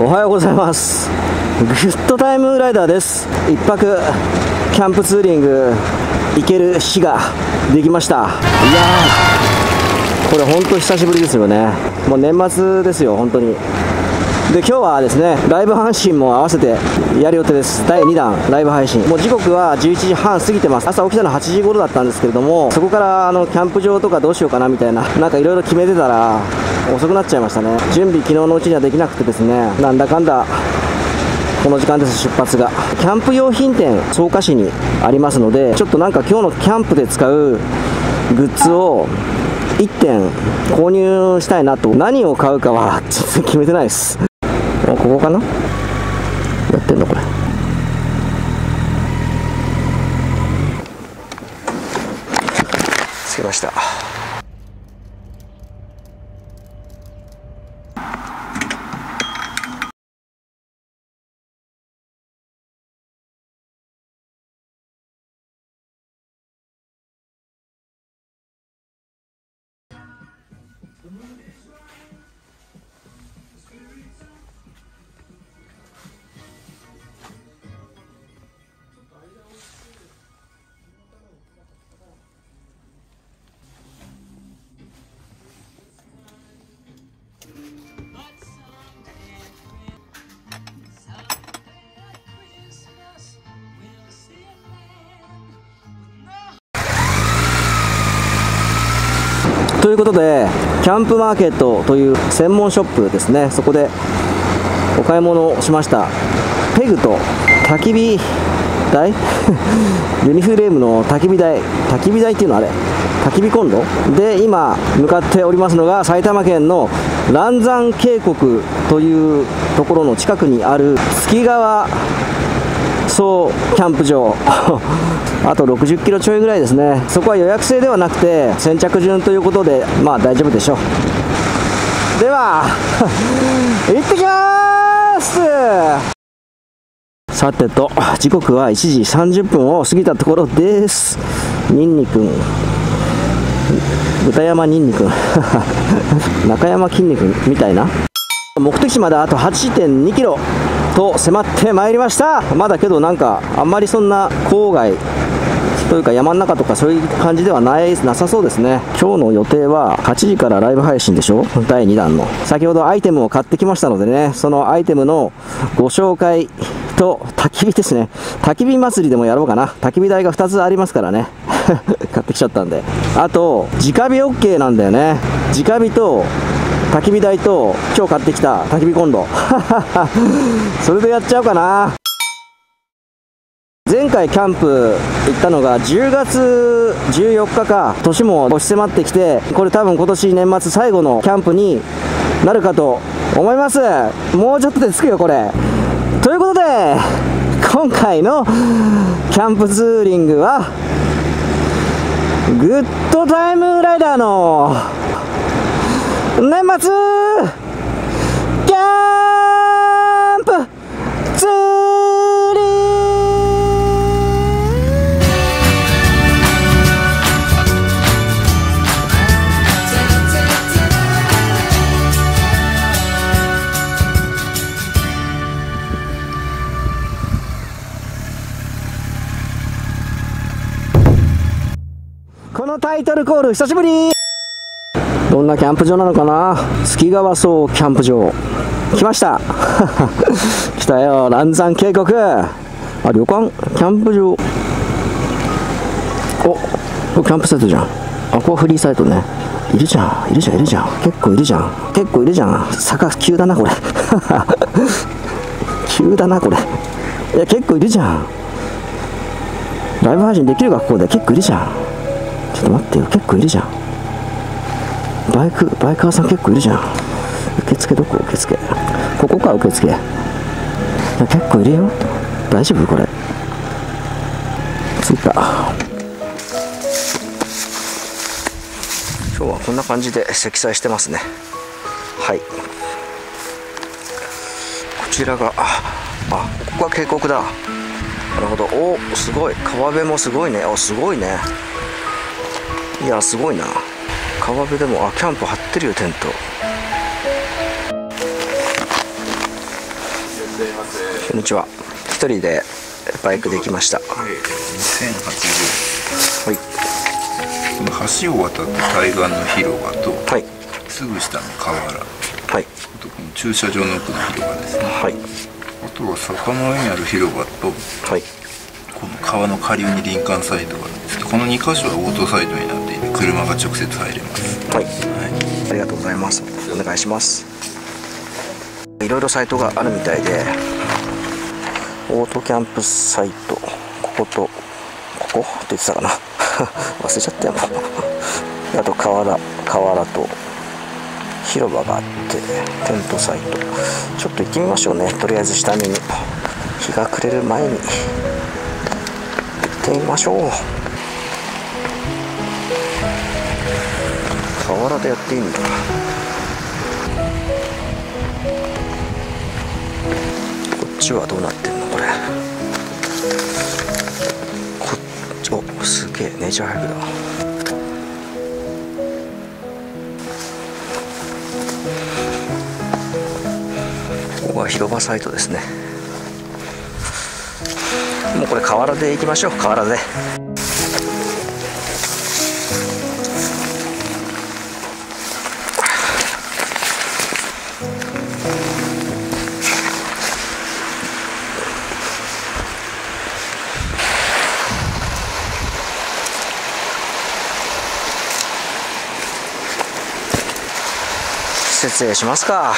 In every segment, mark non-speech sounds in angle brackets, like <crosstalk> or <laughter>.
おはようございます。グッドタイムライダーです。一泊キャンプツーリング行ける日ができました。いやーこれ本当久しぶりですよね。もう年末ですよ本当に。で今日はですねライブ配信も合わせてやる予定です。第2弾ライブ配信。もう時刻は11時半過ぎてます。朝起きたの8時頃だったんですけれどもそこからあのキャンプ場とかどうしようかなみたいななんかいろいろ決めてたら遅くなっちゃいましたね。準備昨日のうちにはできなくてですね。なんだかんだこの時間です出発が。キャンプ用品店草加市にありますのでちょっとなんか今日のキャンプで使うグッズを1点購入したいなと。何を買うかは全然決めてないです。ここかな？やってんのこれ。つけましたということでキャンプマーケットという専門ショップですね。そこでお買い物をしました。ペグと焚き火台？<laughs> ユニフレームの焚き火台。焚き火台っていうのはあれ？焚き火コンロ？で今向かっておりますのが埼玉県の嵐山渓谷というところの近くにある月川総キャンプ場。<laughs> あと60キロちょいぐらいですね。そこは予約制ではなくて先着順ということでまあ大丈夫でしょう。では <laughs> 行ってきます！さてと時刻は1時30分を過ぎたところです。ニンニくん豚山ニンニくん <laughs> 中山筋肉みたいな。目的地まであと8.2キロ。と迫ってまいりました。まだけどなんかあんまりそんな郊外というか山の中とかそういう感じではないなさそうですね。今日の予定は8時からライブ配信でしょ？第2弾の。先ほどアイテムを買ってきましたのでねそのアイテムのご紹介と焚き火ですね。焚き火祭りでもやろうかな。焚き火台が2つありますからね。<laughs> 買ってきちゃったんで。あと直火 OK なんだよね。直火と焚き火台と今日買ってきた焚き火コンロ。<laughs> それでやっちゃおうかな。前回キャンプ行ったのが10月14日か。年も押し迫ってきてこれ多分今年年末最後のキャンプになるかと思います。もうちょっとで着くよこれ。ということで今回のキャンプツーリングはグッドタイムライダーの年末キャンプツーこのタイトルコール久しぶりどんなキャンプ場なのかな？月川荘キャンプ場。来ました。<laughs> 来たよ。嵐山渓谷。あ旅館？キャンプ場。おこれキャンプサイトじゃん。あここはフリーサイトね。いるじゃん。いるじゃん。いるじゃん。結構いるじゃん。結構いるじゃん。坂急だなこれ。<laughs> 急だなこれ。いや結構いるじゃん。ライブ配信できるかここで結構いるじゃん。ちょっと待ってよ。結構いるじゃん。バイクバイカーさん結構いるじゃん。受付どこ？受付。ここか受付。結構いるよ。大丈夫これ。着いた。今日はこんな感じで積載してますね。はい。こちらがあここが渓谷だ。なるほど。おすごい。川辺もすごいね。おすごいね。いやすごいな。川辺でもあキャンプ張ってるよテント。こんにちは。一人でバイクできました。ははい2080い。この橋を渡って対岸の広場とはい。すぐ下の河原。あはい。とこの駐車場の奥の広場ですね。はい。あとは坂の上にある広場とはい。この川の下流に林間サイトがあるんですけどこの2箇所はオートサイトになっていて車が直接入れます。はい。はいありがとうございます。お願いします。いろいろサイトがあるみたいでオートキャンプサイトこことここ？って言ってたかな。<laughs> 忘れちゃったよもう <laughs> あと河原河原と広場があってテントサイト。ちょっと行ってみましょうね。とりあえず下見に。日が暮れる前に。行ってみましょう。河原でやっていいんだこっちはどうなってんのこれ。こっちおすげえネイチャーハイクだここは広場サイトですね。もうこれ河原で行きましょう。河原で。設営しますか。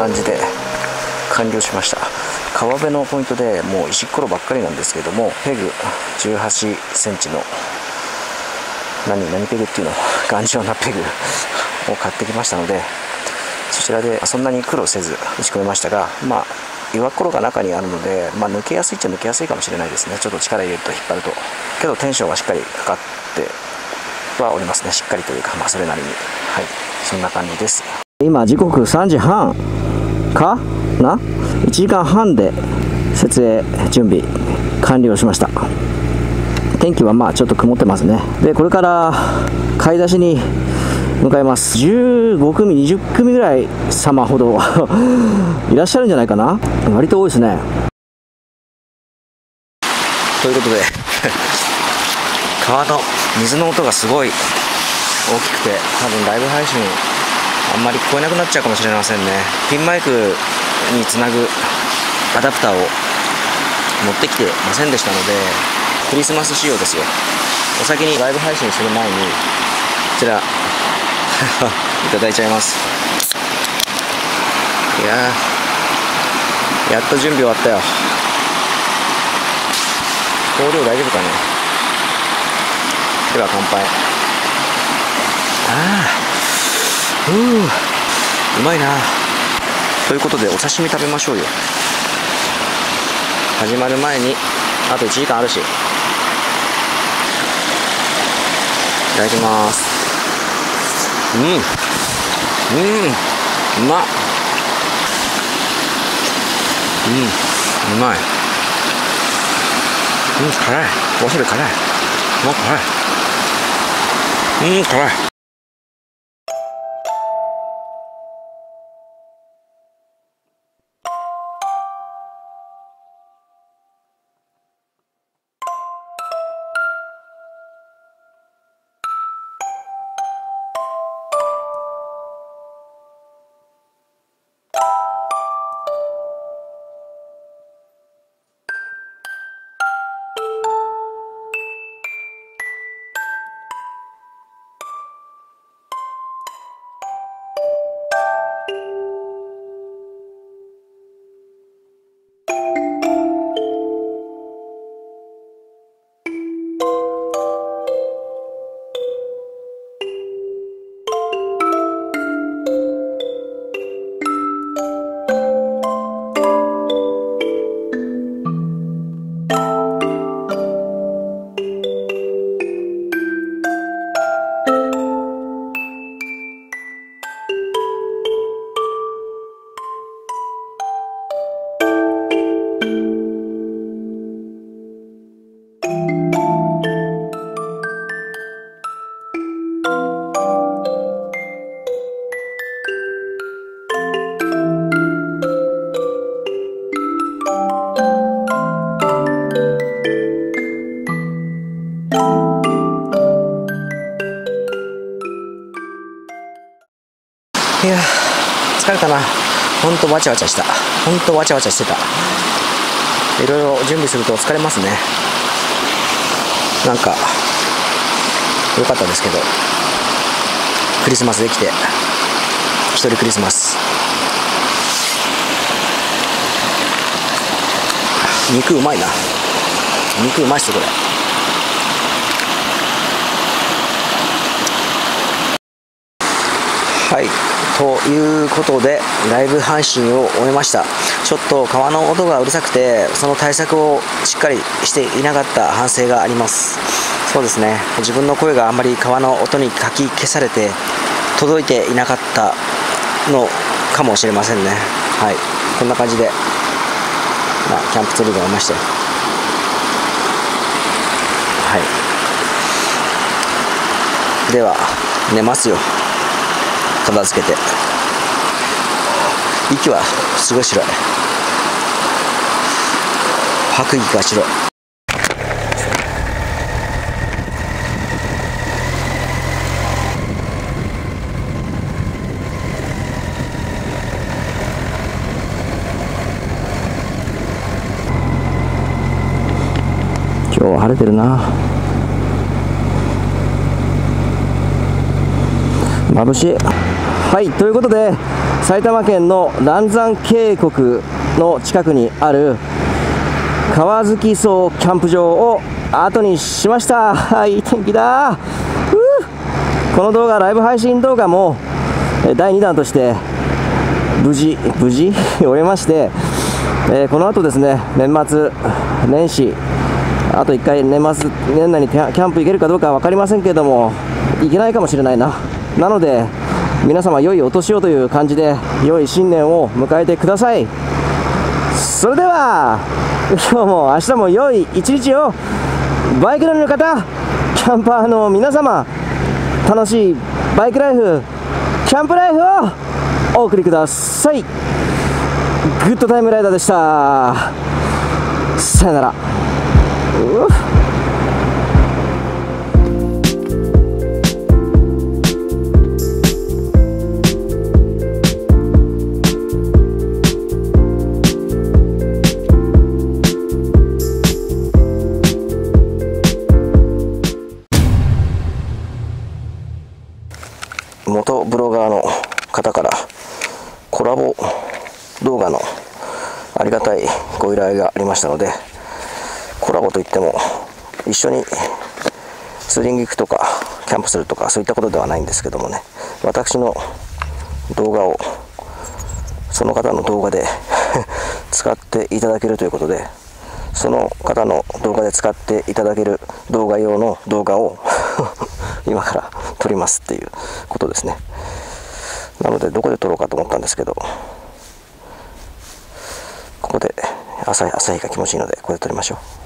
感じで完了しました。川辺のポイントでもう石ころばっかりなんですけどもペグ1 8センチの何何ペグっていうの？<laughs> 頑丈なペグを買ってきましたのでそちらでそんなに苦労せず打ち込めましたがまあ岩ころが中にあるので、まあ、抜けやすいっちゃ抜けやすいかもしれないですね。ちょっと力入れると引っ張ると。けどテンションはしっかりかかってはおりますね。しっかりというかまあそれなりに。はい。そんな感じです。今時刻3時半か？な？1時間半で設営準備完了しました。天気はまあちょっと曇ってますね。でこれから買い出しに向かいます。15組20組ぐらい様ほど <laughs> いらっしゃるんじゃないかな？割と多いですね。ということで <laughs> 川の水の音がすごい大きくて多分ライブ配信あんまり聞こえなくなっちゃうかもしれませんね。ピンマイクにつなぐアダプターを持ってきてませんでしたのでクリスマス仕様ですよ。お先にライブ配信する前にこちら <laughs> いただいちゃいます。いややっと準備終わったよ。香料大丈夫かねでは乾杯。ああううまいな。ということでお刺身食べましょうよ。始まる前にあと1時間あるし。いただきます。うん。うん。うま。っうん。うまい。うん辛い。わさび辛い。うま辛い。うん辛い。わちゃわちゃした。ほんとわちゃわちゃしてた。いろいろ準備すると疲れますね。なんか良かったですけど。クリスマスできて一人クリスマス。肉うまいな。肉うまいっすこれ。はい。ということでライブ配信を終えました。ちょっと川の音がうるさくてその対策をしっかりしていなかった反省があります。そうですね。自分の声があんまり川の音にかき消されて届いていなかったのかもしれませんね。はい。こんな感じで、まあ、キャンプツールが終えまして。はい。では寝ますよ。片付けて。息はすごい白い。吐く息が白い。今日は晴れてるな。眩しい。はいということで埼玉県の嵐山渓谷の近くにある川月荘キャンプ場を後にしました。いい天気だ。この動画ライブ配信動画も第2弾として無事無事？終え <laughs> まして、えー、この後ですね年末年始あと1回年末年内にキャンプ行けるかどうか分かりませんけれども行けないかもしれないな。なので皆様良いお年をという感じで良い新年を迎えてください。それでは今日も明日も良い一日をバイク乗りの方キャンパーの皆様楽しいバイクライフキャンプライフをお送りください。グッドタイムライダーでした。さよなら。したのでコラボといっても一緒にツーリング行くとかキャンプするとかそういったことではないんですけどもね。私の動画をその方の動画で <laughs> 使っていただけるということでその方の動画で使っていただける動画用の動画を <laughs> 今から撮りますっていうことですね。なのでどこで撮ろうかと思ったんですけどここで朝朝日が気持ちいいのでこれで撮りましょう。